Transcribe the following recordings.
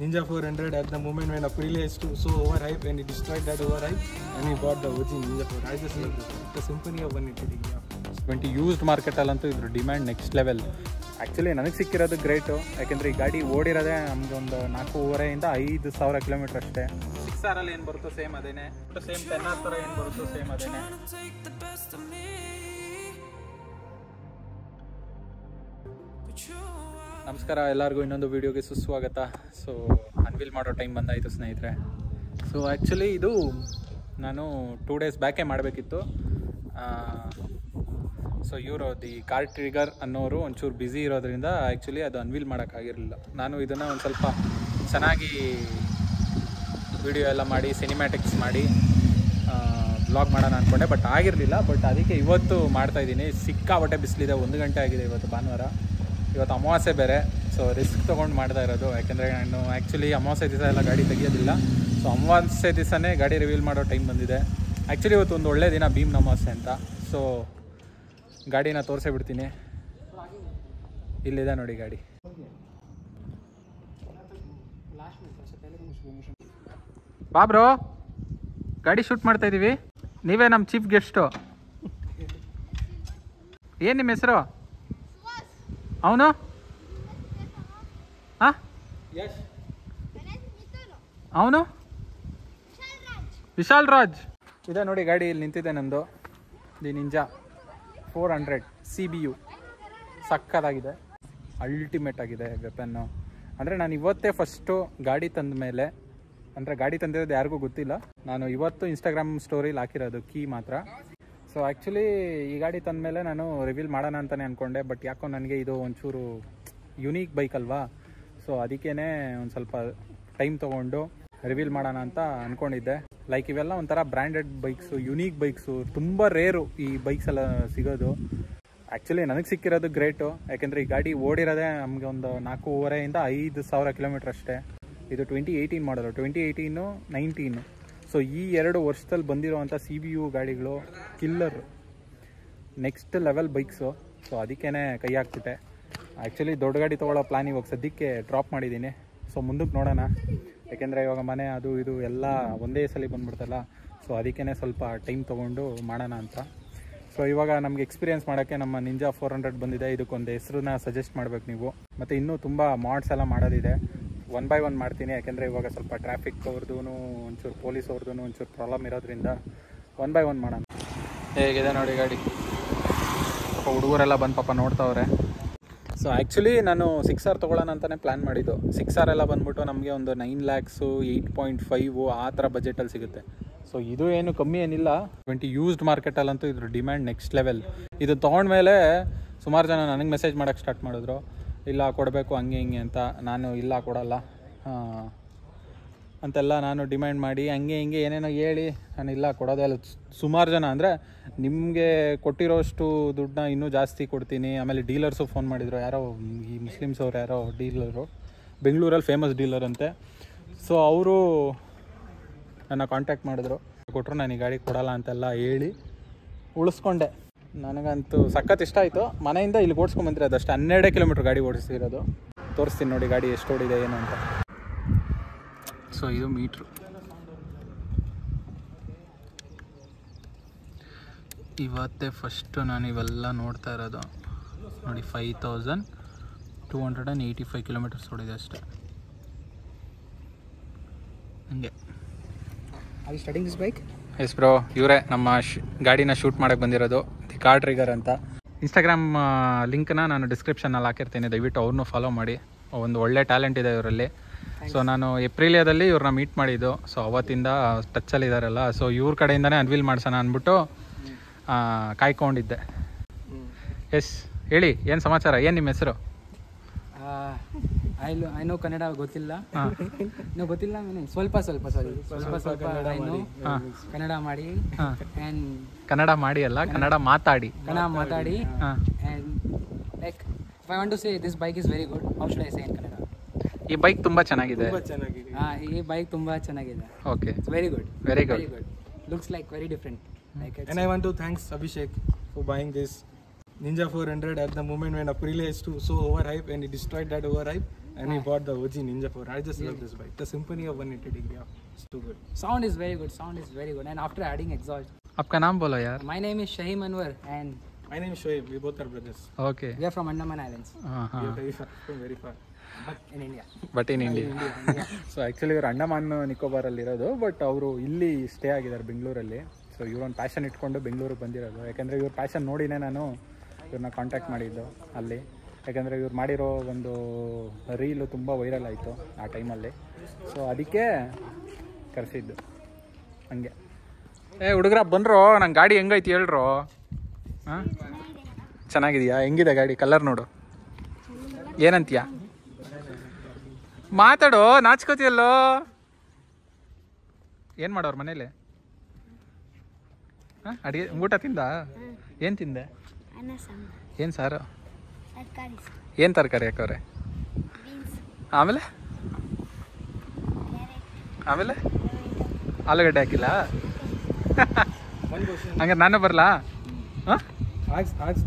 Ninja 400 at the moment when Aprilia is too, so overhyped and he destroyed that overhype and he bought the OG Ninja 400 I just love this. It's a symphony of 180 degree. Twenty used ಮಾರ್ಕೆಟಲ್ಲಂತೂ ಇದ್ರ demand next level actually ನನಗೆ ಸಿಕ್ಕಿರೋದು great ಯಾಕೆಂದರೆ ಈ ಗಾಡಿ ಓಡಿರೋದೇ ನಮಗೆ ಒಂದು ನಾಲ್ಕೂವರೆಯಿಂದ ಐದು ಸಾವಿರ ಕಿಲೋಮೀಟ್ರ್ ಅಷ್ಟೇ ಸಿಕ್ಸ್ ಆರಲ್ಲಿ ಏನು ಬರುತ್ತೋ ಸೇಮ್ ಅದೇನೆ ಸೇಮ್ ಟೆನ್ ಆರ್ ಥರ ಏನು ಬರುತ್ತೋ ಸೇಮ್ ಅದೇನೆ ನಮಸ್ಕಾರ, ಎಲ್ಲರಿಗೂ ಇನ್ನೊಂದು ವೀಡಿಯೋಗೆ ಸುಸ್ವಾಗತ. ಸೊ ಅನ್ವಿಲ್ ಮಾಡೋ ಟೈಮ್ ಬಂದಾಯಿತು ಸ್ನೇಹಿತರೆ. ಸೊ ಆ್ಯಕ್ಚುಲಿ ಇದು ನಾನು ಟೂ ಡೇಸ್ ಬ್ಯಾಕೇ ಮಾಡಬೇಕಿತ್ತು. ಸೊ ಇವರು ದಿ ಕಾರ್ ಟ್ರಿಗರ್ ಅನ್ನೋರು ಒಂಚೂರು ಬ್ಯುಸಿ ಇರೋದ್ರಿಂದ ಆ್ಯಕ್ಚುಲಿ ಅದು ಅನ್ವಿಲ್ ಮಾಡೋಕ್ಕಾಗಿರಲಿಲ್ಲ. ನಾನು ಇದನ್ನು ಒಂದು ಸ್ವಲ್ಪ ಚೆನ್ನಾಗಿ ವಿಡಿಯೋ ಎಲ್ಲ ಮಾಡಿ ಸಿನಿಮ್ಯಾಟಿಕ್ಸ್ ಮಾಡಿ ಬ್ಲಾಗ್ ಮಾಡೋಣ ಅಂದ್ಕೊಂಡೆ ಬಟ್ ಆಗಿರಲಿಲ್ಲ. ಬಟ್ ಅದಕ್ಕೆ ಇವತ್ತು ಮಾಡ್ತಾಯಿದ್ದೀನಿ ಸಿಕ್ಕಾಬಟ್ಟೆ ಬಿಸಿಲಿದೆ. ಒಂದು ಗಂಟೆ ಆಗಿದೆ ಇವತ್ತು ಭಾನುವಾರ. ಇವತ್ತು ಅಮಾವಾಸ್ಯೆ ಬೇರೆ ಸೊ ರಿಸ್ಕ್ ತೊಗೊಂಡು ಮಾಡ್ತಾ ಇರೋದು. ಯಾಕೆಂದರೆ ನಾನು ಆ್ಯಕ್ಚುಲಿ ಅಮಾವಾಸ್ಯೆ ದಿವಸ ಎಲ್ಲ ಗಾಡಿ ತೆಗಿಯೋದಿಲ್ಲ. ಸೊ ಅಮಾವಾಸ್ಯೆ ದಿವಸನೇ ಗಾಡಿ ರಿವೀಲ್ ಮಾಡೋ ಟೈಮ್ ಬಂದಿದೆ. ಆ್ಯಕ್ಚುಲಿ ಇವತ್ತು ಒಂದು ಒಳ್ಳೆ ದಿನ ಭೀಮ್ ಅಮಾವಾಸ್ಯೆ ಅಂತ. ಸೊ ಗಾಡಿನ ತೋರಿಸೇ ಬಿಡ್ತೀನಿ. ಇಲ್ಲಿದೆ ನೋಡಿ ಗಾಡಿ. ಬಾಬ್ರೋ ಗಾಡಿ ಶೂಟ್ ಮಾಡ್ತಾ ಇದ್ದೀವಿ ನೀವೇ ನಮ್ಮ ಚೀಫ್ ಗೆಸ್ಟು ಏನು ನಿಮ್ಮ ಹೆಸರು? ಅವನು? ಹಾಂ? ಅವನು? ವಿಶಾಲ್ ರಾಜ್. ಇದೆ ನೋಡಿ ಗಾಡಿ ಇಲ್ಲಿ ನಿಂತಿದೆ ನಮ್ಮದು the Ninja four hundred C B U. ಸಕ್ಕದಾಗಿದೆ. Ultimate ಆಗಿದೆ ವೆಪನ್ನು ಅಂದರೆ ನಾನು ಇವತ್ತೇ ಫಸ್ಟು ಗಾಡಿ ತಂದ ಮೇಲೆ ಅಂದರೆ ಗಾಡಿ ತಂದಿರೋದು ಯಾರಿಗೂ ಗೊತ್ತಿಲ್ಲ. ನಾನು ಇವತ್ತು ಇನ್ಸ್ಟಾಗ್ರಾಮ್ ಸ್ಟೋರಿಲಿ ಹಾಕಿರೋದು ಕೀ ಮಾತ್ರ. ಸೊ ಆ್ಯಕ್ಚುಲಿ ಈ ಗಾಡಿ ತಂದ ಮೇಲೆ ನಾನು ರಿವೀಲ್ ಮಾಡೋಣ ಅಂತಲೇ ಅಂದ್ಕೊಂಡೆ ಬಟ್ ಯಾಕೋ ನನಗೆ ಇದು ಒಂಚೂರು ಯುನೀಕ್ ಬೈಕ್ ಅಲ್ವಾ? ಸೊ ಅದಕ್ಕೇ ಒಂದು ಸ್ವಲ್ಪ ಟೈಮ್ ತೊಗೊಂಡು ರಿವೀಲ್ ಮಾಡೋಣ ಅಂತ ಅಂದ್ಕೊಂಡಿದ್ದೆ ಲೈಕ್ ಇವೆಲ್ಲ ಒಂಥರ ಬ್ರ್ಯಾಂಡೆಡ್ ಬೈಕ್ಸು ಯುನೀಕ್ ಬೈಕ್ಸು ತುಂಬ ರೇರು ಈ ಬೈಕ್ಸ್ ಎಲ್ಲ ಸಿಗೋದು. ಆ್ಯಕ್ಚುಲಿ ನನಗೆ ಸಿಕ್ಕಿರೋದು ಗ್ರೇಟು ಯಾಕೆಂದರೆ ಈ ಗಾಡಿ ಓಡಿರೋದೇ ನಮಗೆ ಒಂದು ನಾಲ್ಕೂವರೆಯಿಂದ ಐದು ಸಾವಿರ ಕಿಲೋಮೀಟ್ರ್ ಅಷ್ಟೇ. ಇದು ಟ್ವೆಂಟಿ ಏಯ್ಟೀನ್ ಮಾಡಲು ಟ್ವೆಂಟಿ ಏಯ್ಟೀನು ನೈನ್ಟೀನು ಸೊ ಈ ಎರಡು ವರ್ಷದಲ್ಲಿ ಬಂದಿರೋವಂಥ ಸಿ ಬಿ ಯು ಗಾಡಿಗಳು killer next level bikes so ಅದಕ್ಕೇ ಕೈ ಹಾಕ್ಬಿಟ್ಟೆ. ಆ್ಯಕ್ಚುಲಿ ದೊಡ್ಡ ಗಾಡಿ ತೊಗೊಳ್ಳೋ ಪ್ಲ್ಯಾನ್ ಇವಾಗ ಸದ್ಯಕ್ಕೆ ಡ್ರಾಪ್ ಮಾಡಿದ್ದೀನಿ. ಸೊ ಮುಂದಕ್ಕೆ ನೋಡೋಣ. ಯಾಕೆಂದರೆ ಇವಾಗ ಮನೆ ಅದು ಇದು ಎಲ್ಲ ಒಂದೇ ಸಲ ಬಂದ್ಬಿಡ್ತಲ್ಲ. ಸೊ ಅದಕ್ಕೇ ಸ್ವಲ್ಪ ಟೈಮ್ ತೊಗೊಂಡು ಮಾಡೋಣ ಅಂತ. ಸೊ ಇವಾಗ ನಮಗೆ ಎಕ್ಸ್ಪೀರಿಯನ್ಸ್ ಮಾಡೋಕ್ಕೆ ನಮ್ಮ ನಿಂಜಾ ಫೋರ್ ಹಂಡ್ರೆಡ್ ಬಂದಿದೆ. ಇದಕ್ಕೊಂದು ಹೆಸ್ರನ್ನ ಸಜೆಸ್ಟ್ ಮಾಡಬೇಕು ನೀವು. ಮತ್ತು ಇನ್ನೂ ತುಂಬ ಮಾಡ್ಸ್ ಎಲ್ಲ ಮಾಡೋದಿದೆ. ಒನ್ ಬೈ ಒನ್ ಮಾಡ್ತೀನಿ. ಯಾಕೆಂದರೆ ಇವಾಗ ಸ್ವಲ್ಪ ಟ್ರಾಫಿಕ್ ಅವ್ರದ್ದು ಒಂಚೂರು ಪೊಲೀಸ್ ಅವ್ರದ್ದು ಒಂಚೂರು ಪ್ರಾಬ್ಲಮ್ ಇರೋದ್ರಿಂದ ಒನ್ ಬೈ ಒನ್ ಮಾಡೋಣ. ಹೇಗಿದೆ ನೋಡಿ ಗಾಡಿ? ಹುಡುಗರೆಲ್ಲ ಬಂದು ಪಾಪ ನೋಡ್ತಾವ್ರೆ. ಸೊ ಆ್ಯಕ್ಚುಲಿ ನಾನು ಸಿಕ್ಸ್ ಆರ್ ತೊಗೊಳ್ಳೋಣ ಅಂತಲೇ ಪ್ಲ್ಯಾನ್ ಮಾಡಿದ್ದು. ಸಿಕ್ಸ್ ಆರ್ ಎಲ್ಲ ಬಂದ್ಬಿಟ್ಟು ನಮಗೆ ಒಂದು nine lakhs eight point five ಆ ಥರ ಬಜೆಟಲ್ಲಿ ಸಿಗುತ್ತೆ. ಸೊ ಇದು ಏನು ಕಮ್ಮಿ ಏನಿಲ್ಲ. ಟ್ವೆಂಟಿ ಯೂಸ್ಡ್ ಮಾರ್ಕೆಟಲ್ಲಂತೂ ಇದ್ರ ಡಿಮ್ಯಾಂಡ್ ನೆಕ್ಸ್ಟ್ ಲೆವೆಲ್ ಇದು ತೊಗೊಂಡ್ಮೇಲೆ ಸುಮಾರು ಜನ ನನಗೆ ಮೆಸೇಜ್ ಮಾಡೋಕ್ಕೆ ಸ್ಟಾರ್ಟ್ ಮಾಡಿದ್ರು. ಇಲ್ಲ ಕೊಡಬೇಕು, ಹಂಗೆ ಹಿಂಗೆ ಅಂತ ನಾನು ಇಲ್ಲ ಕೊಡಲ್ಲ. ಅಂತೆಲ್ಲ ನಾನು ಡಿಮ್ಯಾಂಡ್ ಮಾಡಿ ಹಂಗೆ ಹಿಂಗೆ ಏನೇನೋ ಹೇಳಿ ನಾನು ಇಲ್ಲ ಕೊಡೋದೇ ಇಲ್ಲ. ಸುಮಾರು ಜನ ಅಂದರೆ ನಿಮಗೆ ಕೊಟ್ಟಿರೋಷ್ಟು ದುಡ್ಡನ್ನ ಇನ್ನೂ ಜಾಸ್ತಿ ಕೊಡ್ತೀನಿ. ಆಮೇಲೆ ಡೀಲರ್ಸು ಫೋನ್ ಮಾಡಿದರು. ಯಾರೋ ಈ ಮುಸ್ಲಿಮ್ಸ್ ಅವ್ರು ಯಾರೋ ಡೀಲರು. ಬೆಂಗಳೂರಲ್ಲಿ ಫೇಮಸ್ ಡೀಲರ್ ಅಂತೆ. ಸೊ ಅವರು ನನ್ನ ಕಾಂಟ್ಯಾಕ್ಟ್ ಮಾಡಿದ್ರು. ಕೊಟ್ಟರು ನಾನು ಈ ಗಾಡಿ ಕೊಡಲ್ಲ ಅಂತೆಲ್ಲ ಹೇಳಿ ಉಳಿಸ್ಕೊಂಡೆ. ನನಗಂತೂ ಸಖತ್ ಇಷ್ಟ ಆಯಿತು. ಮನೆಯಿಂದ ಇಲ್ಲಿ ಓಡಿಸ್ಕೊಂಬಂದ್ರೆ ಅದಷ್ಟು ಹನ್ನೆರಡೇ ಕಿಲೋಮೀಟ್ರ್ ಗಾಡಿ ಓಡಿಸಿರೋದು ತೋರಿಸ್ತೀನಿ ನೋಡಿ ಗಾಡಿ ಎಷ್ಟು ಓಡಿದೆ ಏನು ಅಂತ. ಸೊ ಇದು ಮೀಟ್ರು ಇವತ್ತೇ ಫಸ್ಟು ನಾನು ಇವೆಲ್ಲ ನೋಡ್ತಾ ಇರೋದು. ನೋಡಿ five thousand two hundred and eighty five kilometres ಓಡಿದೆ ಅಷ್ಟೇ. ಹಂಗೆ. Starting this bike? Yes bro ಇವರೇ ನಮ್ಮ ಶ್ ಗಾಡಿನ ಶೂಟ್ ಮಾಡೋಕ್ಕೆ ಬಂದಿರೋದು. ಕಾರ್ ಟ್ರಿಗರ್ ಅಂತ. ಇನ್ಸ್ಟಾಗ್ರಾಮ್ ಲಿಂಕ್ನ ನಾನು ಡಿಸ್ಕ್ರಿಪ್ಷನಲ್ಲಿ ಹಾಕಿರ್ತೀನಿ. ದಯವಿಟ್ಟು ಅವ್ರನ್ನೂ ಫಾಲೋ ಮಾಡಿ. ಒಂದು ಒಳ್ಳೆ ಟ್ಯಾಲೆಂಟ್ ಇದೆ ಇವರಲ್ಲಿ. ಸೊ ನಾನು ಏಪ್ರಿಲಿಯಾದಲ್ಲಿ ಇವ್ರನ್ನ ಮೀಟ್ ಮಾಡಿದ್ದು. ಸೊ ಅವತ್ತಿಂದ ಟಚ್ಚಲ್ಲಿ ಇದ್ದಾರಲ್ಲ ಸೊ ಇವ್ರ ಕಡೆಯಿಂದನೇ ಅನ್ವಿಲ್ ಮಾಡ್ಸೋಣ ಅಂದ್ಬಿಟ್ಟು ಆ, ಕಾಯ್ಕೊಂಡಿದ್ದೆ. ಎಸ್ ಹೇಳಿ ಏನು ಸಮಾಚಾರ? ಏನು ನಿಮ್ಮ ಹೆಸರು? Uh, I, ನೋ ಕನ್ನಡ ಗೊತ್ತಿಲ್ಲ ಹಾಂ ನೋ ಗೊತ್ತಿಲ್ಲ ಮೀನಿಂಗ್ ಸ್ವಲ್ಪ ಸ್ವಲ್ಪ ಸಾರಿ ಸ್ವಲ್ಪ ಸ್ವಲ್ಪ ಐ ನೋ ಕನ್ನಡ ಮಾಡಿ ಆ್ಯಂಡ್ ಕನ್ನಡ ಮಾಡಿ ಅಲ್ಲ ಕನ್ನಡ ಮಾತಾಡಿ ಕನ್ನಡ ಮಾತಾಡಿ and like I want I want to say this bike is very good how should I say in Kannada ಈ ಬೈಕ್ ತುಂಬಾ ಚೆನ್ನಾಗಿದೆ ತುಂಬಾ ಚೆನ್ನಾಗಿದೆ ಆ, ಈ ಬೈಕ್ ತುಂಬಾ ಚೆನ್ನಾಗಿದೆ okay very good very good very good looks like very different like I I want to thanks Abhishek for buying this Ninja 400 at the moment when Aprilia is too so overhyped and it destroyed that overhype and he bought the OG Ninja 4. I just love this bike. The Symphony of 180 degree. Yeah, it's too good. Sound is very good. Sound is very good. And after adding exhaust, आपका नाम बोलो यार my name is Shahim Anwar, and My name is Shoaib. We both are brothers. Okay we are from Andaman Islands, ಹಾಂ We ಹಾಂ are very far, from very far. but in India. But in India so actually ಇವ್ರು ಅಂಡಮಾನ್ ನಿಕೋಬಾರಲ್ಲಿ ಇರೋದು but ಅವರು ಇಲ್ಲಿ stay ಆಗಿದ್ದಾರೆ ಬೆಂಗಳೂರಲ್ಲಿ so ಇವ್ರೊಂದು passion ಇಟ್ಕೊಂಡು ಬೆಂಗಳೂರಿಗೆ ಬಂದಿರೋದು ಯಾಕಂದರೆ ಇವ್ರ ಪ್ಯಾಷನ್ ನೋಡಿನೇ ನಾನು ಇವ್ರನ್ನ ಕಾಂಟ್ಯಾಕ್ಟ್ ಮಾಡಿದ್ದು ಅಲ್ಲಿ ಯಾಕಂದರೆ ಇವ್ರು ಮಾಡಿರೋ ಒಂದು ರೀಲು ತುಂಬ ವೈರಲ್ ಆಯಿತು ಆ ಟೈಮಲ್ಲಿ. ಸೊ ಅದಕ್ಕೆ ಕರೆಸಿದ್ದು. ಹಂಗೆ. ಏ ಹುಡುಗ್ರ ಬಂದರು? ನಂಗೆ ಗಾಡಿ ಹೆಂಗೈತಿ ಹೇಳ್ರು? ಹಾಂ? ಚೆನ್ನಾಗಿದೆಯಾ? ಹೆಂಗಿದೆ ಗಾಡಿ? ಕಲರ್ ನೋಡು. ಏನಂತೀಯ? ಮಾತಾಡು ನಾಚ್ಕೋತಿಯಲ್ಲೋ? ಏನು ಮಾಡೋರು ಮನೇಲಿ? ಹಾಂ ಅಡುಗೆ ಊಟ ತಿಂದ? ಏನು ತಿಂದೆ? ಏನು ಸಾರು? ಏನು ತರಕಾರಿ ಹಾಕವ್ರೆ? ಆಮೇಲೆ? ಆಮೇಲೆ? ಆಲೂಗಡ್ಡೆ ಹಾಕಿಲ್ಲ? ಹಂಗ. ನಾನು ಬರಲಾ? ಹಾಂ?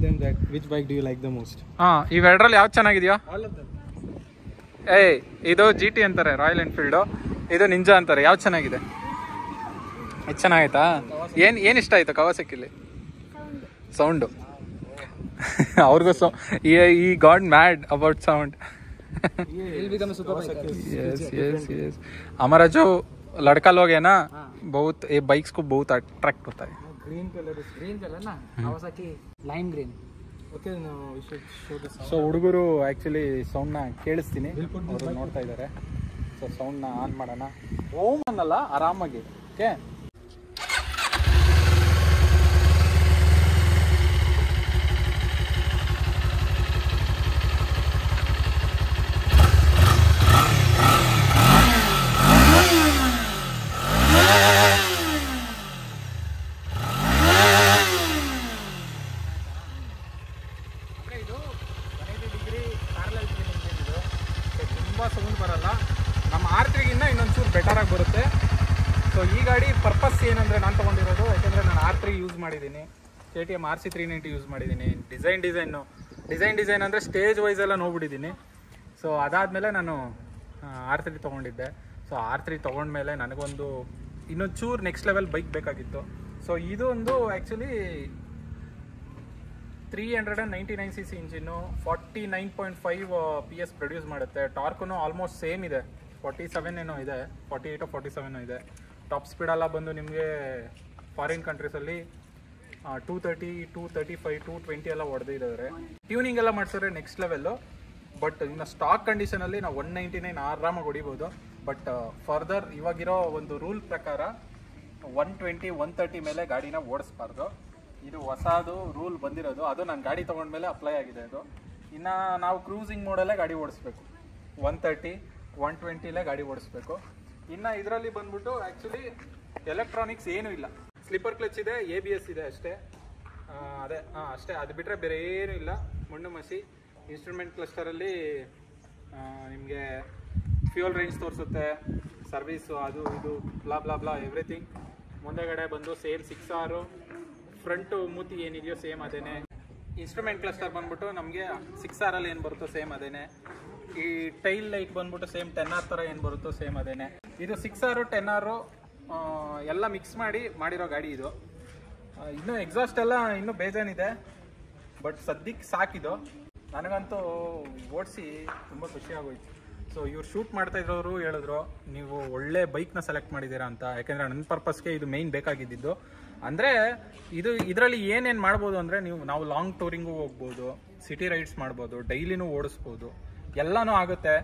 Them that which bike do you like the most? ಹಾಂ ಇವೆರಡರಲ್ಲಿ ಯಾವ್ದು ಚೆನ್ನಾಗಿದೆಯೋ? ಏಯ್ ಇದು ಜಿ ಟಿ ಅಂತಾರೆ ರಾಯಲ್ ಎನ್ಫೀಲ್ಡು ಇದು ನಿಂಜಾ ಅಂತಾರೆ ಯಾವ್ದು ಚೆನ್ನಾಗಿದೆ? ಇದು ಚೆನ್ನಾಗೈತಾ? ಏನು ಏನು ಇಷ್ಟ ಆಯ್ತು ಕವಾಸಕ್ಕಿಲ್ಲಿ? ಸೌಂಡು ಅವ್ರಿಗೂ ಸೌ ಈ got mad about sound He'll become a super biker. Yes yes yes हमारा जो लड़का लोग है ना बहुत ये बाइक्स को बहुत अट्रैक्ट होता है Green color is Green color, na? Kawasaki lime green. okay. Now we should show the sound. So ಹುಡುಗರು ಆ್ಯಕ್ಚುಲಿ ಸೌಂಡ್ನ ಕೇಳಿಸ್ತೀನಿ ಅವರು ನೋಡ್ತಾ ಇದ್ದಾರೆ ಸೊ ಸೌಂಡ್ನ ಆನ್ ಮಾಡೋಣ ಓಮ್ ಅನ್ನಲ್ಲ ಆರಾಮಾಗಿ okay K T M R C three ninety use ಮಾಡಿದ್ದೀನಿ. ಡಿಸೈನ್ ಡಿಸೈನು ಡಿಸೈನ್ ಡಿಸೈನ್ ಅಂದರೆ ಸ್ಟೇಜ್ ವೈಸೆಲ್ಲ ನೋಡ್ಬಿಟ್ಟಿದ್ದೀನಿ. ಸೊ ಅದಾದಮೇಲೆ ನಾನು ಆರ್ ತ್ರೀ ತೊಗೊಂಡಿದ್ದೆ. ಸೊ ಆರ್ ತ್ರೀ ತೊಗೊಂಡ್ಮೇಲೆ ನನಗೊಂದು ಇನ್ನೊಂದು ಚೂರು ನೆಕ್ಸ್ಟ್ ಲೆವೆಲ್ ಬೈಕ್ ಬೇಕಾಗಿತ್ತು. ಸೊ ಇದು ಒಂದು actually three hundred and ninety nine C C engine forty nine point five P S produce ಮಾಡುತ್ತೆ. ಟಾರ್ಕುನು ಆಲ್ಮೋಸ್ಟ್ ಸೇಮ್ ಇದೆ. ಫಾರ್ಟಿ ಸೆವೆನ್ ಏನೋ ಇದೆ. ಫಾರ್ಟಿ ಏಯ್ಟು ಫಾರ್ಟಿ ಸೆವೆನೋ ಇದೆ. ಟಾಪ್ ಸ್ಪೀಡೆಲ್ಲ ಬಂದು ನಿಮಗೆ foreign ಕಂಟ್ರೀಸಲ್ಲಿ two thirty two thirty five two twenty ಎಲ್ಲ ಹೊಡೆದಿದ್ದಾರೆ ಟ್ಯೂನಿಂಗ್ ಎಲ್ಲ ಮಾಡಿಸಿದ್ರೆ ನೆಕ್ಸ್ಟ್ ಲೆವೆಲ್ಲು ಬಟ್ ಇನ್ನು ಸ್ಟಾಕ್ ಕಂಡೀಷನಲ್ಲಿ ನಾವು ಒನ್ ನೈಂಟಿ ನೈನ್ ಆರಾಮಾಗಿ ಹೊಡಿಬೋದು. ಬಟ್ ಫರ್ದರ್ ಇವಾಗಿರೋ ಒಂದು ರೂಲ್ ಪ್ರಕಾರ ಒನ್ ಟ್ವೆಂಟಿ ಒನ್ ತರ್ಟಿ ಮೇಲೆ ಗಾಡಿನ ಓಡಿಸ್ಬಾರ್ದು. ಇದು ಹೊಸದು ರೂಲ್ ಬಂದಿರೋದು. ಅದು ನಾನು ಗಾಡಿ ತೊಗೊಂಡ್ಮೇಲೆ ಅಪ್ಲೈ ಆಗಿದೆ ಅದು. ಇನ್ನು ನಾವು ಕ್ರೂಸಿಂಗ್ ಮೋಡಲ್ಲೇ ಗಾಡಿ ಓಡಿಸ್ಬೇಕು. ಒನ್ ತರ್ಟಿ ಒನ್ ಟ್ವೆಂಟಿಲೇ ಗಾಡಿ ಓಡಿಸ್ಬೇಕು. ಇನ್ನು ಇದರಲ್ಲಿ ಬಂದ್ಬಿಟ್ಟು ಆ್ಯಕ್ಚುಲಿ ಎಲೆಕ್ಟ್ರಾನಿಕ್ಸ್ ಏನೂ ಇಲ್ಲ. ಸ್ಲಿಪ್ಪರ್ ಕ್ಲಚ್ ಇದೆ ಎ ಬಿ ಎಸ್ ಇದೆ ಅಷ್ಟೇ. ಅದೇ ಹಾಂ ಅಷ್ಟೇ. ಅದು ಬಿಟ್ಟರೆ ಬೇರೆ ಏನೂ ಇಲ್ಲ. ಮಣ್ಣು ಮಸಿ ಇನ್ಸ್ಟ್ರೂಮೆಂಟ್ ಕ್ಲಸ್ಟರಲ್ಲಿ ನಿಮಗೆ ಫ್ಯೂಯಲ್ ರೇಂಜ್ ತೋರಿಸುತ್ತೆ ಸರ್ವೀಸು ಅದು, ಇದು ಬ್ಲಾ ಬ್ಲಾ ಬ್ಲಾ ಎವ್ರಿಥಿಂಗ್ ಮುಂದೆಗಡೆ ಬಂದು ಸೇಮ್ ಸಿಕ್ಸ್ ಆರು ಫ್ರಂಟು ಮೂತಿ ಏನಿದೆಯೋ ಸೇಮ್ ಅದೇನೆ. ಇನ್ಸ್ಟ್ರೂಮೆಂಟ್ ಕ್ಲಸ್ಟರ್ ಬಂದ್ಬಿಟ್ಟು ನಮಗೆ ಸಿಕ್ಸ್ ಆರಲ್ಲಿ ಏನು ಬರುತ್ತೋ ಸೇಮ್ ಅದೇನೆ. ಈ ಟೈಲ್ ಲೈಟ್ ಬಂದ್ಬಿಟ್ಟು ಸೇಮ್ ಟೆನ್ ಆರ್ ಥರ ಏನು ಬರುತ್ತೋ ಸೇಮ್ ಅದೇನೆ. ಇದು ಸಿಕ್ಸ್ ಆರು ಟೆನ್ ಆರು ಎಲ್ಲ ಮಿಕ್ಸ್ ಮಾಡಿ ಮಾಡಿರೋ ಗಾಡಿ ಇದು. ಇನ್ನೂ ಎಕ್ಸಾಸ್ಟ್ ಎಲ್ಲ ಇನ್ನೂ ಬೇಜಾನಿದೆ ಬಟ್ ಸದ್ಯಕ್ಕೆ ಸಾಕಿದು ನನಗಂತೂ ಓಡಿಸಿ ತುಂಬ ಖುಷಿಯಾಗೋಯ್ತು ಸೊ ಇವ್ರು ಶೂಟ್ ಮಾಡ್ತಾ ಇರೋರು ಹೇಳಿದ್ರು, ನೀವು ಒಳ್ಳೆ ಬೈಕ್ನ ಸೆಲೆಕ್ಟ್ ಮಾಡಿದ್ದೀರಾ ಅಂತ. ಯಾಕೆಂದರೆ ನನ್ನ ಪರ್ಪಸ್ಗೆ ಇದು ಮೇಯ್ನ್ ಬೇಕಾಗಿದ್ದಿದ್ದು. ಅಂದರೆ ಇದು, ಇದರಲ್ಲಿ ಏನೇನು ಮಾಡ್ಬೋದು ಅಂದರೆ ನೀವು, ನಾವು ಲಾಂಗ್ ಟೂರಿಂಗು ಹೋಗ್ಬೋದು ಸಿಟಿ ರೈಡ್ಸ್ ಮಾಡ್ಬೋದು, ಡೈಲಿನೂ ಓಡಿಸ್ಬೋದು, ಎಲ್ಲನೂ ಆಗುತ್ತೆ.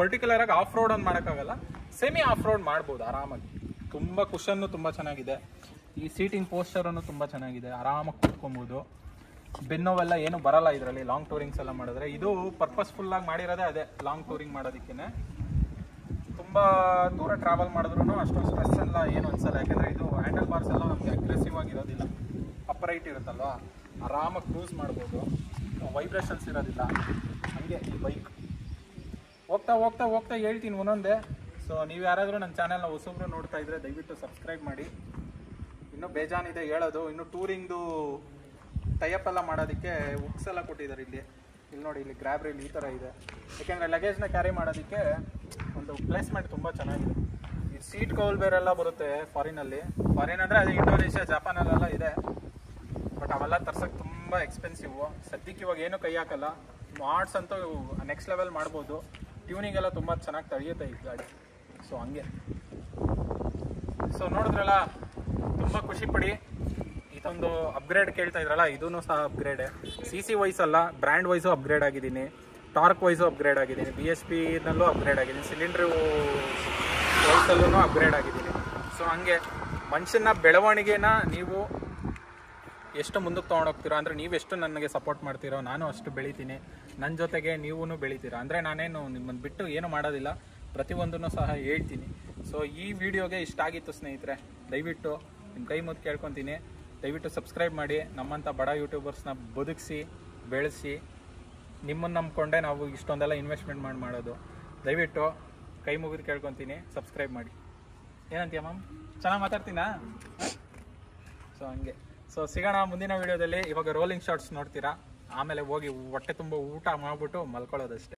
ಪರ್ಟಿಕ್ಯುಲರಾಗಿ ಆಫ್ ರೋಡ್ ಅಂತ ಮಾಡೋಕ್ಕಾಗಲ್ಲ ಸೆಮಿ ಆಫ್ ರೋಡ್ ಮಾಡ್ಬೋದು ಆರಾಮಾಗಿ. ತುಂಬ ಕುಷನ್ನು ತುಂಬ ಚೆನ್ನಾಗಿದೆ. ಈ ಸೀಟಿಂಗ್ ಪೋಸ್ಚರನ್ನು ತುಂಬ ಚೆನ್ನಾಗಿದೆ. ಆರಾಮಾಗಿ ಕೂತ್ಕೊಬೋದು. ಬೆನ್ನೋವೆಲ್ಲ ಏನು ಬರಲ್ಲ ಇದರಲ್ಲಿ. ಲಾಂಗ್ ಟೂರಿಂಗ್ಸ್ ಎಲ್ಲ ಮಾಡಿದ್ರೆ. ಇದು ಪರ್ಪಸ್ಫುಲ್ಲಾಗಿ ಮಾಡಿರೋದೇ ಅದೇ. ಲಾಂಗ್ ಟೂರಿಂಗ್ ಮಾಡೋದಕ್ಕೇ ತುಂಬ ದೂರ ಟ್ರಾವೆಲ್ ಮಾಡಿದ್ರು ಅಷ್ಟು ಸ್ಟ್ರೆಸ್ ಎಲ್ಲ ಏನು ಅನ್ಸಲ್ಲ. ಯಾಕಂದರೆ ಇದು ಹ್ಯಾಂಡಲ್ ಬಾರ್ಸ್ ಎಲ್ಲ ನಮಗೆ ಅಗ್ರೆಸಿವ್ ಆಗಿರೋದಿಲ್ಲ ಅಪ್ರೈಟ್ ಇರುತ್ತಲ್ವಾ? ಆರಾಮಾಗಿ ಕ್ರೂಸ್ ಮಾಡ್ಬೋದು. ವೈಬ್ರೇಷನ್ಸ್ ಇರೋದಿಲ್ಲ. ಹಂಗೆ ಈ ಬೈಕ್ ಹೋಗ್ತಾ ಹೋಗ್ತಾ ಹೋಗ್ತಾ ಹೇಳ್ತೀನಿ ಒಂದೊಂದೇ. ಸೊ ನೀವು ಯಾರಾದರೂ ನನ್ನ ಚಾನೆಲ್ನ ಹೊಸೊಬ್ರು ನೋಡ್ತಾ ಇದ್ರೆ ದಯವಿಟ್ಟು ಸಬ್ಸ್ಕ್ರೈಬ್ ಮಾಡಿ. ಇನ್ನೂ ಬೇಜಾನಿದೆ ಹೇಳೋದು, ಇನ್ನು ಟೂರಿಂಗ್ದು ಟೈಅಪ್ ಎಲ್ಲ ಮಾಡೋದಕ್ಕೆ ಬುಕ್ಸ್ ಎಲ್ಲ ಕೊಟ್ಟಿದ್ದಾರೆ ಇಲ್ಲಿ. ಇಲ್ಲಿ ನೋಡಿ, ಇಲ್ಲಿ ಗ್ರ್ಯಾಬ್ರಿಲ್ ಈ ಥರ ಇದೆ. ಯಾಕೆಂದರೆ ಲಗೇಜ್ನ ಕ್ಯಾರಿ ಮಾಡೋದಕ್ಕೆ ಒಂದು ಪ್ಲೇಸ್ಮೆಂಟ್ ತುಂಬ ಚೆನ್ನಾಗಿದೆ. ಈ ಸೀಟ್ ಕೌಲ್ ಬೇರೆಲ್ಲ ಬರುತ್ತೆ ಫಾರಿನಲ್ಲಿ ಫಾರಿನ್ ಅಂದರೆ ಅದು ಇಂಡೋನೇಷ್ಯಾ ಜಪಾನಲ್ಲೆಲ್ಲ ಇದೆ. ಬಟ್ ಅವೆಲ್ಲ ತರ್ಸೋಕ್ಕೆ ತುಂಬ ಎಕ್ಸ್ಪೆನ್ಸಿವ್ ಸದ್ಯಕ್ಕೆ ಇವಾಗ ಏನು ಕೈ ಹಾಕಲ್ಲ. ಮಾಡ್ಸ್ ಅಂತೂ ನೆಕ್ಸ್ಟ್ ಲೆವೆಲ್ ಮಾಡ್ಬೋದು. ಟ್ಯೂನಿಂಗ್ ಎಲ್ಲ ತುಂಬ ಚೆನ್ನಾಗಿ ತಡೆಯುತ್ತೆ ಈ ಗಾಡಿ. ಸೊ ಹಂಗೆ. ಸೊ ನೋಡಿದ್ರಲ್ಲ, ತುಂಬ ಖುಷಿ ಪಡಿ. ಇದೊಂದು ಅಪ್ಗ್ರೇಡ್ ಕೇಳ್ತಾ ಇದ್ರಲ್ಲ ಇದೂ ಸಹ ಅಪ್ಗ್ರೇಡೆ ಸಿ ಸಿ ವೈಸ್ ಅಲ್ಲ ಬ್ರ್ಯಾಂಡ್ ವೈಸು ಅಪ್ಗ್ರೇಡ್ ಆಗಿದ್ದೀನಿ. ಟಾರ್ಕ್ ವೈಸು ಅಪ್ಗ್ರೇಡ್ ಆಗಿದ್ದೀನಿ. ಬಿ ಎಸ್ ಪಿನಲ್ಲೂ ಅಪ್ಗ್ರೇಡ್ ಆಗಿದ್ದೀನಿ. ಸಿಲಿಂಡ್ರ್ ವೈಸಲ್ಲೂ ಅಪ್ಗ್ರೇಡ್ ಆಗಿದ್ದೀನಿ. ಸೊ ಹಂಗೆ. ಮನುಷ್ಯನ ಬೆಳವಣಿಗೆನ ನೀವು ಎಷ್ಟು ಮುಂದಕ್ಕೆ ತೊಗೊಂಡೋಗ್ತೀರೋ ಅಂದರೆ ನೀವು ಎಷ್ಟು ನನಗೆ ಸಪೋರ್ಟ್ ಮಾಡ್ತೀರೋ? ನಾನು ಅಷ್ಟು ಬೆಳಿತೀನಿ. ನನ್ನ ಜೊತೆಗೆ ನೀವೂ ಬೆಳಿತೀರ? ಅಂದರೆ ನಾನೇನು ನಿಮ್ಮನ್ನು ಬಿಟ್ಟು ಏನು ಮಾಡೋದಿಲ್ಲ. ಪ್ರತಿಯೊಂದನ್ನು ಸಹ ಹೇಳ್ತೀನಿ. ಸೊ ಈ ವಿಡಿಯೋಗೆ ಇಷ್ಟ ಆಗಿತ್ತು ಸ್ನೇಹಿತರೆ, ದಯವಿಟ್ಟು ನಿಮ್ಮ ಕೈ ಮುದ್ದು ಕೇಳ್ಕೊತೀನಿ. ದಯವಿಟ್ಟು ಸಬ್ಸ್ಕ್ರೈಬ್ ಮಾಡಿ, ನಮ್ಮಂಥ ಬಡ ಯೂಟ್ಯೂಬರ್ಸ್ನ ಬದುಕಿಸಿ, ಬೆಳೆಸಿ, ನಿಮ್ಮನ್ನು ನಂಬ್ಕೊಂಡೆ ನಾವು ಇಷ್ಟೊಂದೆಲ್ಲ ಇನ್ವೆಸ್ಟ್ಮೆಂಟ್ ಮಾಡಿ ಮಾಡೋದು. ದಯವಿಟ್ಟು ಕೈ ಮುಗಿದು ಕೇಳ್ಕೊತೀನಿ ಸಬ್ಸ್ಕ್ರೈಬ್ ಮಾಡಿ. ಏನಂತೀಯ ಮ್ಯಾಮ್ ಚೆನ್ನಾಗಿ ಮಾತಾಡ್ತೀನಾ? ಸೊ ಹಂಗೆ. ಸೊ ಸಿಗೋಣ ಮುಂದಿನ ವೀಡಿಯೋದಲ್ಲಿ. ಇವಾಗ ರೋಲಿಂಗ್ ಶಾರ್ಟ್ಸ್ ನೋಡ್ತೀರಾ? ಆಮೇಲೆ ಹೋಗಿ ಹೊಟ್ಟೆ ತುಂಬ ಊಟ ಮಾಡಿಬಿಟ್ಟು ಮಲ್ಕೊಳ್ಳೋದಷ್ಟೇ.